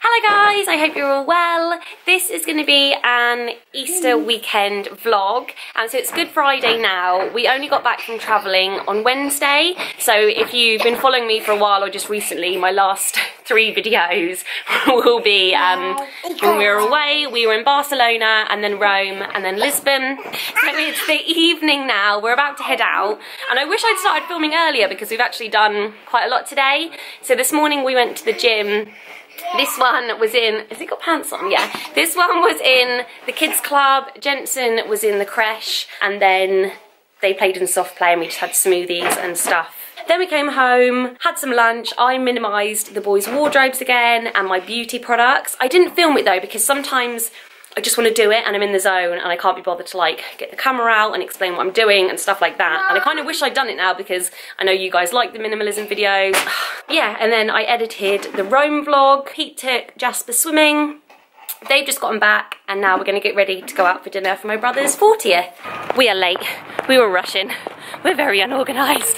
Hello guys, I hope you're all well. This is going to be an Easter weekend vlog. And so it's Good Friday now. We only got back from travelling on Wednesday. So if you've been following me for a while or just recently, my last three videos will be um, when we were away. We were in Barcelona and then Rome and then Lisbon. So it's the evening now. We're about to head out. And I wish I'd started filming earlier because we've actually done quite a lot today. So this morning we went to the gym this one was in, has he got pants on? Yeah. This one was in the kids club, Jensen was in the creche, and then they played in soft play and we just had smoothies and stuff. Then we came home, had some lunch. I minimised the boys' wardrobes again and my beauty products. I didn't film it though because sometimes I just want to do it and I'm in the zone and I can't be bothered to like get the camera out and explain what I'm doing and stuff like that. And I kind of wish I'd done it now because I know you guys like the minimalism videos. yeah, and then I edited the Rome vlog. Pete took Jasper swimming. They've just gotten back and now we're going to get ready to go out for dinner for my brother's 40th. We are late. We were rushing. We're very unorganised.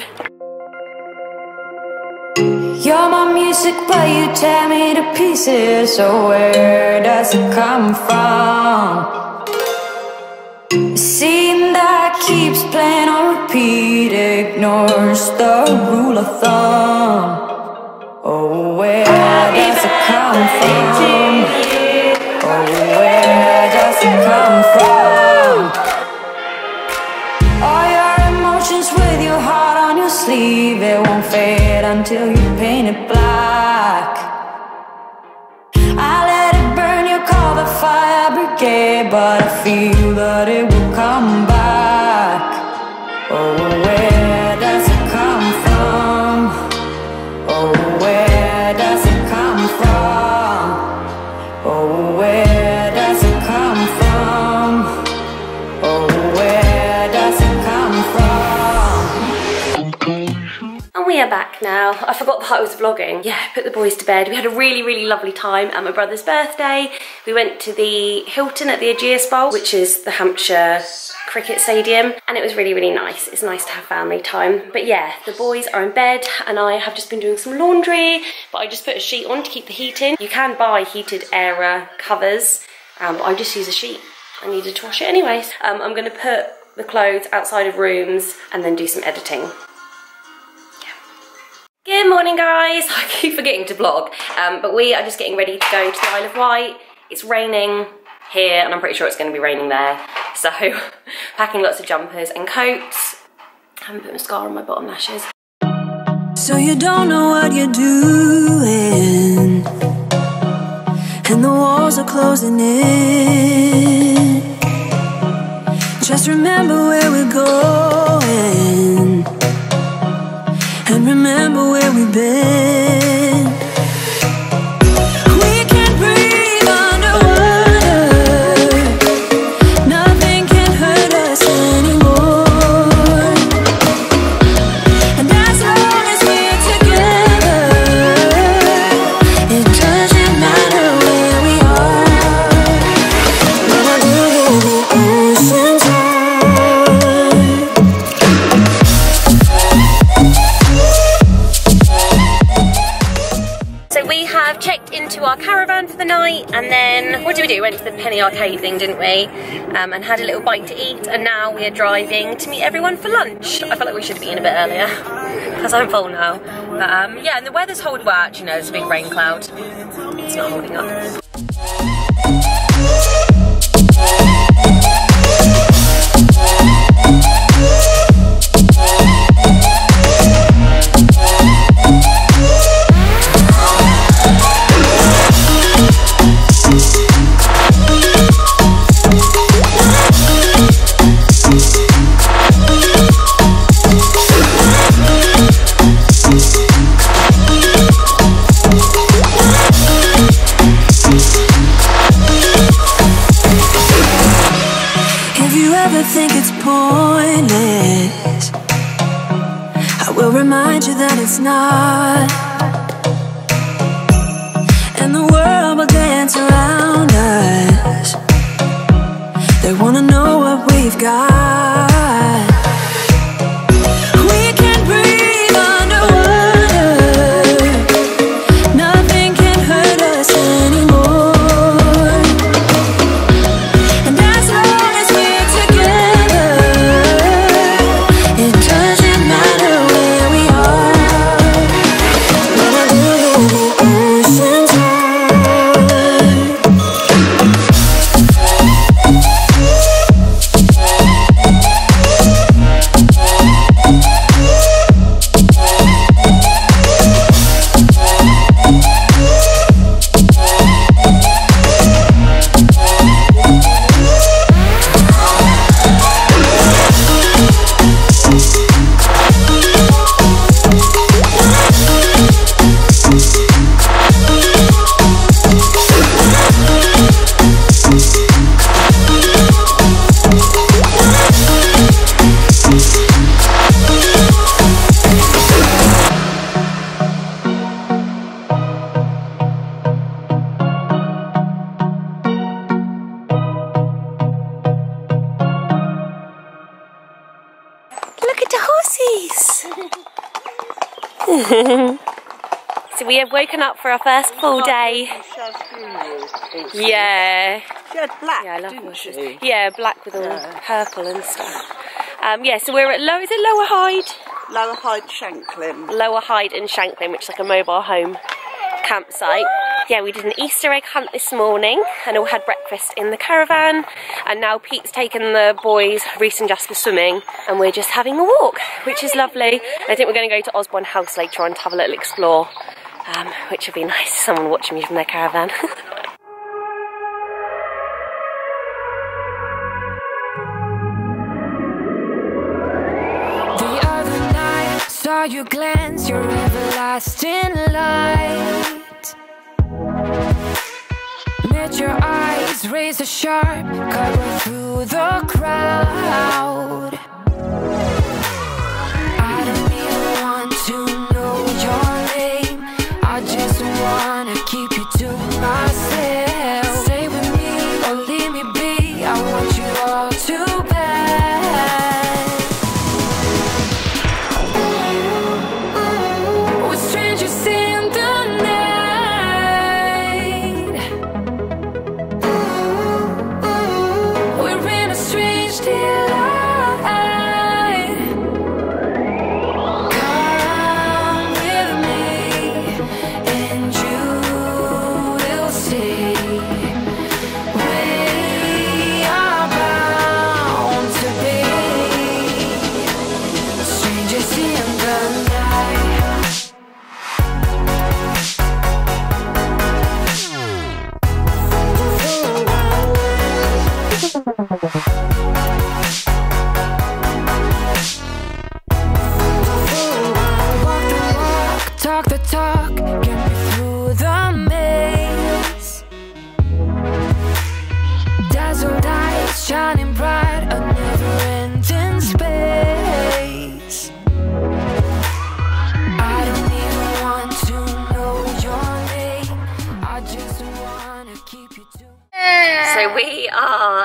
My music, but you tear me to pieces. So where does it come from? A scene that keeps playing on repeat ignores the rule of thumb. Oh, where does it come from? Sleeve, it won't fade until you paint it black. I let it burn, you call the fire brigade, but I feel that it will come back. Oh, I forgot that I was vlogging. Yeah, put the boys to bed. We had a really, really lovely time at my brother's birthday. We went to the Hilton at the Ageas Bowl, which is the Hampshire cricket stadium and it was really really nice it's nice to have family time but yeah the boys are in bed and I have just been doing some laundry but I just put a sheet on to keep the heat in you can buy heated air covers um, but I just use a sheet I needed to wash it anyways um, I'm gonna put the clothes outside of rooms and then do some editing Good morning guys, I keep forgetting to vlog, um, but we are just getting ready to go to the Isle of Wight. It's raining here and I'm pretty sure it's going to be raining there, so packing lots of jumpers and coats. I haven't put mascara on my bottom lashes. So you don't know what you're doing, and the walls are closing in. Just remember where we're going, and remember where we've been. Went to the Penny Arcade thing, didn't we? Um, and had a little bite to eat and now we are driving to meet everyone for lunch. I feel like we should have been a bit earlier because I'm full now. But um, yeah, and the weather's holding, well actually no, there's a big rain cloud. It's not holding up. Think it's pointless, I will remind you that it's not. And the world will dance around us. They wanna know what we've got. So we have woken up for our first full day. Yeah. She had black, yeah, I love she? Yeah, black with all yeah. purple and stuff. Um, yeah, so we're at low. Is it Lower Hyde? Lower Hyde Shanklin. Lower Hyde and Shanklin, which is like a mobile home campsite. Yeah, we did an Easter egg hunt this morning and all had breakfast in the caravan. And now Pete's taken the boys, Reese and Jasper, swimming, and we're just having a walk, which is lovely. I think we're going to go to Osborne House later on to have a little explore, um, which would be nice. Someone watching me from their caravan. You glance your everlasting light. Your eyes, razor sharp, cut through the crowd.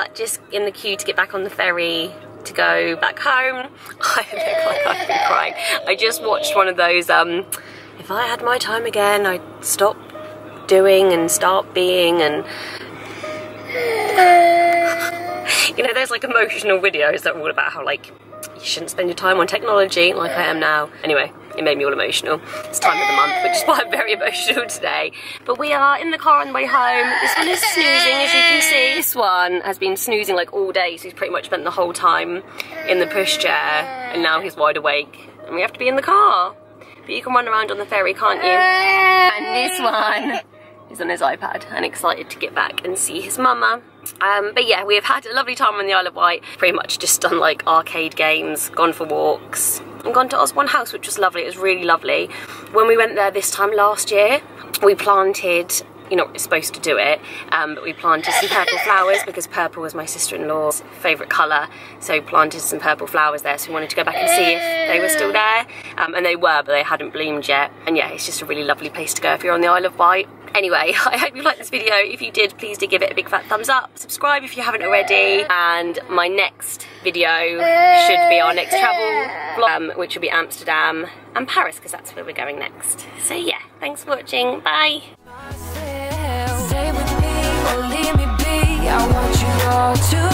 Are just in the queue to get back on the ferry to go back home. I look like I've been crying. I just watched one of those, um, if I had my time again, I'd stop doing and start being and you know, there's like emotional videos that are all about how like you shouldn't spend your time on technology like I am now. Anyway, it made me all emotional. It's time of the month, which is why I'm very emotional today. But we are in the car on the way home. This one is snoozing, as you can see. This one has been snoozing like all day, so he's pretty much spent the whole time in the pushchair, and now he's wide awake, and we have to be in the car. But you can run around on the ferry, can't you? And this one is on his iPad and excited to get back and see his mama. Um, but yeah, we have had a lovely time on the Isle of Wight. Pretty much just done like arcade games, gone for walks, and gone to Osborne House, which was lovely. It was really lovely. When we went there this time last year, we planted. You're not supposed to do it, um, but we planted some purple flowers because purple was my sister-in-law's favourite colour. So planted some purple flowers there. So we wanted to go back and see if they were still there, um, and they were, but they hadn't bloomed yet. And yeah, it's just a really lovely place to go if you're on the Isle of Wight. Anyway, I hope you liked this video. If you did, please do give it a big fat thumbs up. Subscribe if you haven't already. And my next video should be our next travel vlog, um, which will be Amsterdam and Paris, because that's where we're going next. So yeah, thanks for watching. Bye. To